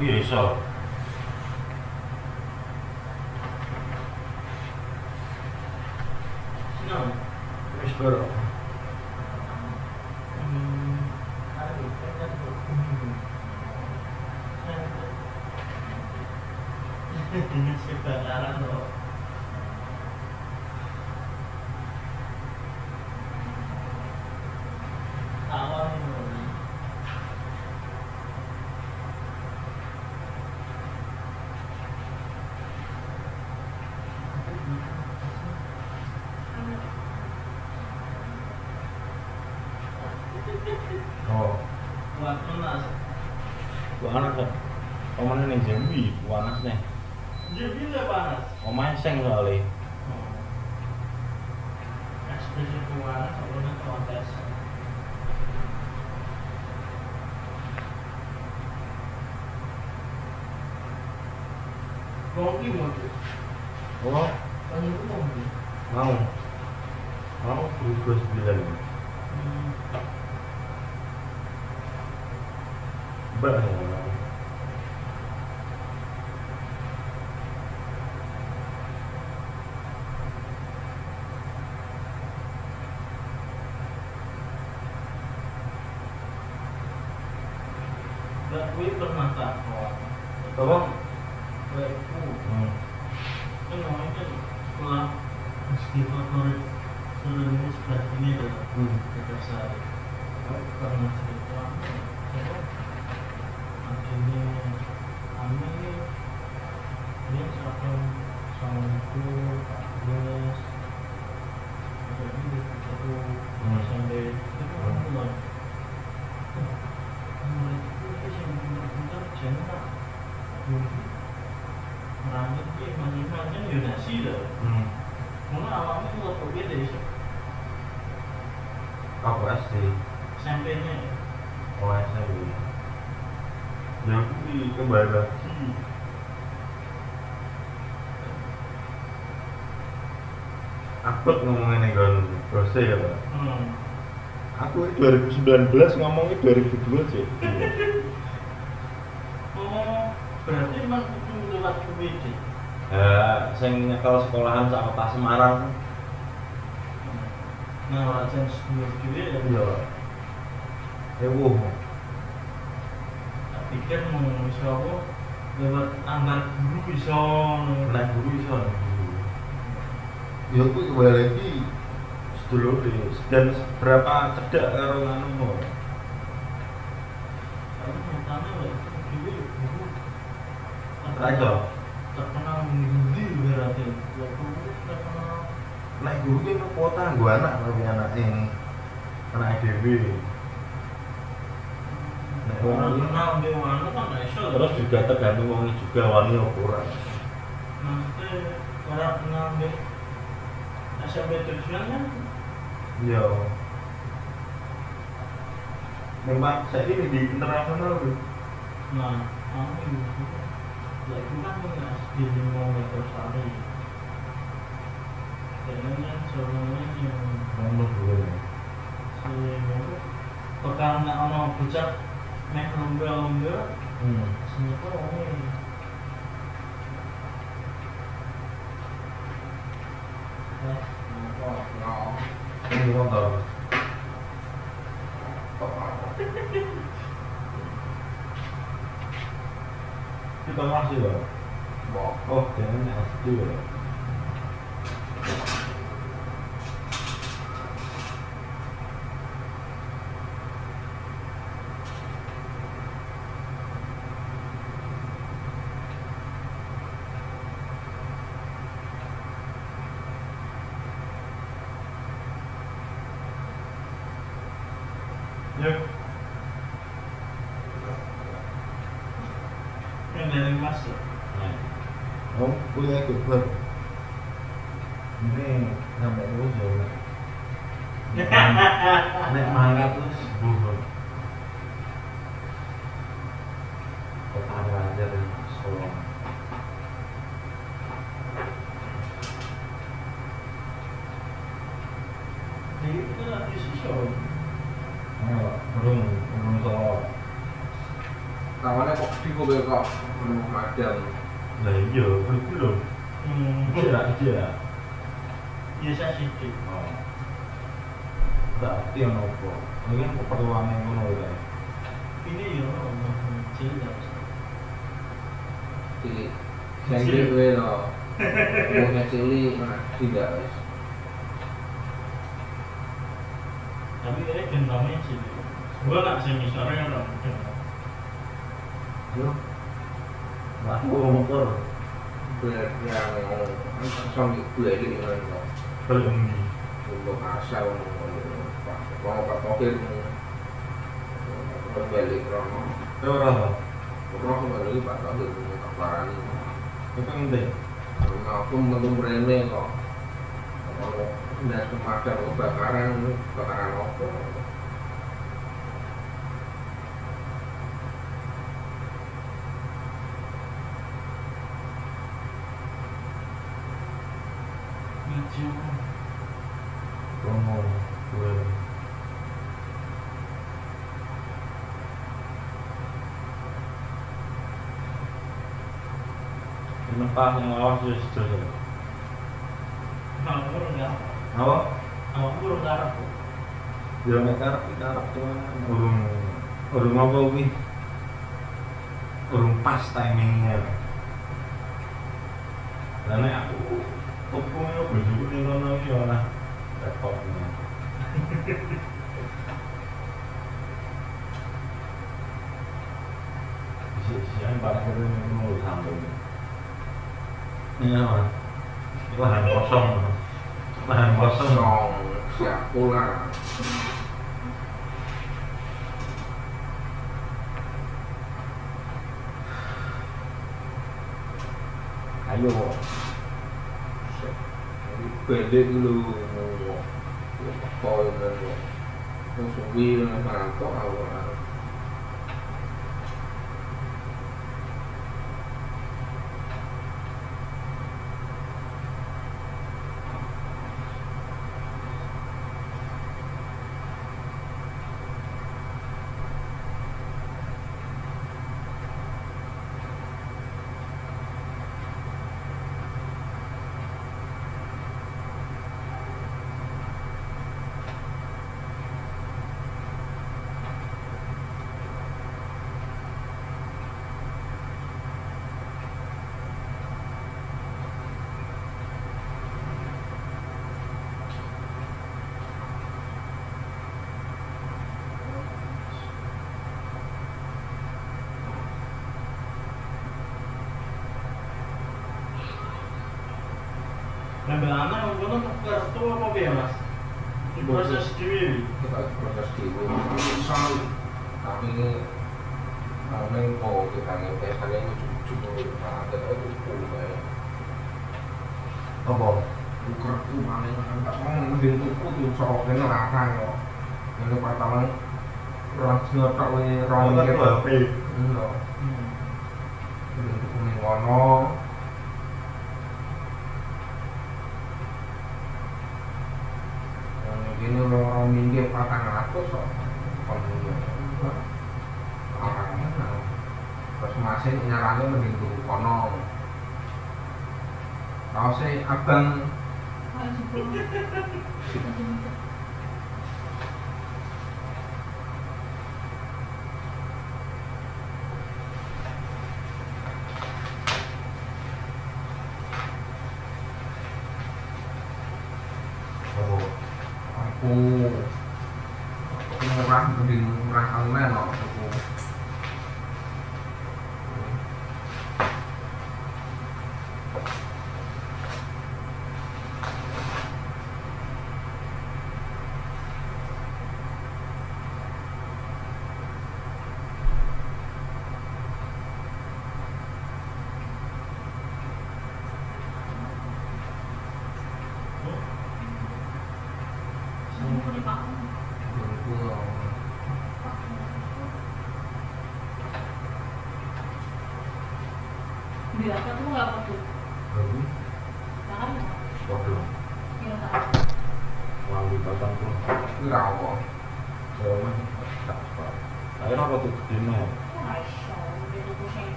Eh, iya Aku ngomongin kan proses ya pak. hmm. Aku ini 2019 ngomongnya 2002 sih. Oh, berarti emang itu lewat PBD. Ya, sing nyekel sekolahan sak kota Semarang. Nah, rajan sepuluh juga ya. Iya. Ewo. Tak pikir mau bisa apa lewat antar guru bisa. Naik guru iso. Ya aku kembali lagi di dan berapa cedak karo itu guru. Raja. Terkenal mengindi berarti. Terkenal. Naik guru kan kota gua anak tapi anak yang anak EDW. Nek Orang kenal dia mana kan terus juga tergantung wong juga wani apa ora. Nanti orang kenal dia SMP tujuan kan Iya. Memang saya ini di internasional. Nah, itu lagi kan punya SD lima meter sari. Kan sebenarnya yang Nomor dua. si bakal nggak ono bocah lomba lomba, Hmm. So, burung burung. Namanya kok tipe bebas burung macam. Iya, berarti loh. Hmm, tidak tidak. Iya saya sedikit. Oh. Berarti yang nopo. Ini kan keperluan yang ya. Ini ya, ya cilik. Cilik. Saya kira loh. Burungnya tidak. Tapi ini gendongnya cilik. Gua nak semisore kan dong. Yo. Lah, motor. Bener yang sampai gue ini kan Belum di. untuk asal mau pak tokir kembali krono Ya ora lah. krono kembali pak tokir tak parani Itu penting. Nah, aku menunggu rene kok nggak pemadam kebakaran kebakaran apa? Promo gue. Menepah yang lawas ya sudah. Apa? Kalau kurang enggak. Ya nek karep karep cuman urung urung apa kuwi? Urung pas timingnya. Lah nek aku tuku yo bojoku ning kono iki ora repot. Sisi-sisian barang itu ngono sambung. Iya, Mas. Lahan kosong. Lahan kosong. song siap pula Ayo. balik dulu koi dan langsung bilang kantor awal Ngambil akan kamu nggak perlu kamu paham stop dulu ya paham lalu pasang pun nggak apa jalan tak apa ayo apa tuh gimana ya masya allah itu kusen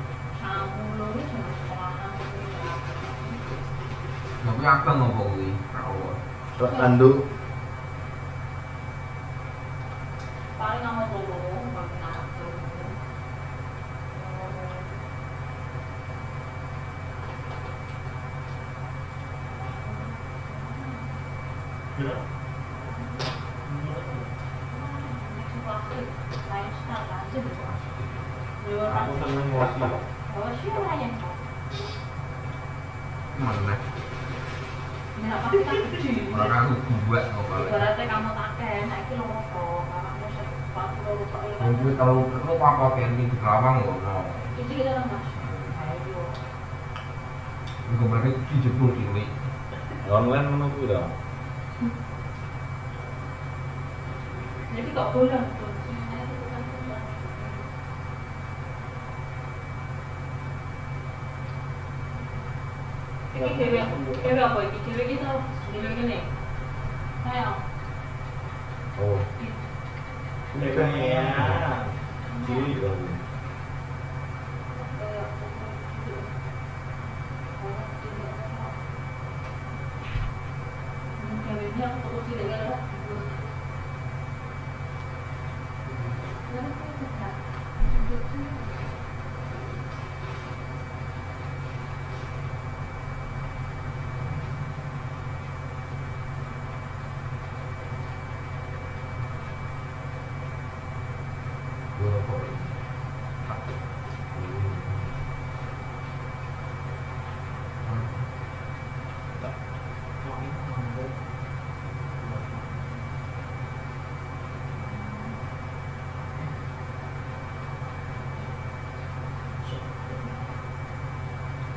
kamu lu ini cuma paham tapi apa ngomong ini apa 要不要回？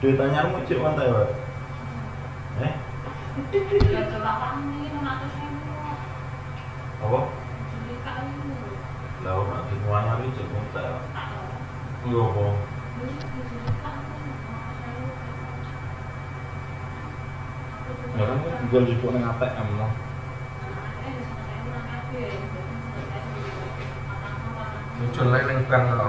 duit anyar mu cek mantai eh? Apa? Lah ora duit anyar iki cek mantai yo apa Ya kan gue lebih punya ATM loh. Muncul lagi nang bang.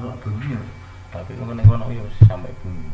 nang dunia ya. tapi kemene ngono masih ya sampai bumi.